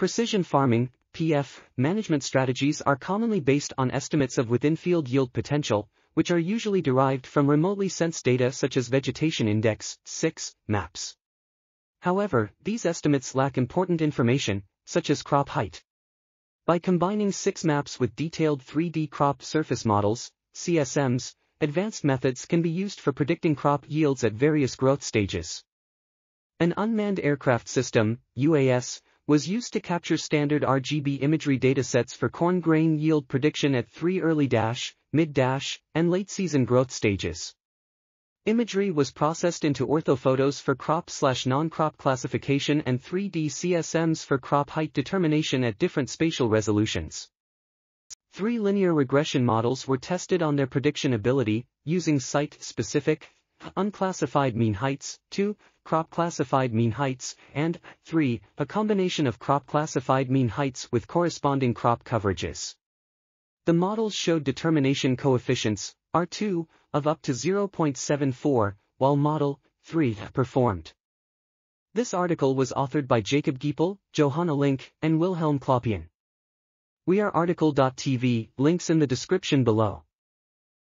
Precision farming, PF, management strategies are commonly based on estimates of within-field yield potential, which are usually derived from remotely sensed data such as vegetation index, 6, maps. However, these estimates lack important information, such as crop height. By combining 6 maps with detailed 3D crop surface models, CSMs, advanced methods can be used for predicting crop yields at various growth stages. An unmanned aircraft system, UAS, was used to capture standard RGB imagery datasets for corn grain yield prediction at three early dash, mid dash, and late season growth stages. Imagery was processed into orthophotos for crop slash non-crop classification and 3D CSMs for crop height determination at different spatial resolutions. Three linear regression models were tested on their prediction ability, using site-specific, unclassified mean heights, 2, crop-classified mean heights, and 3, a combination of crop-classified mean heights with corresponding crop coverages. The models showed determination coefficients, R2, of up to 0.74, while Model 3 performed. This article was authored by Jakob Geipel, Johanna Link, and Wilhelm Claupein. We are RTCL.TV, links in the description below.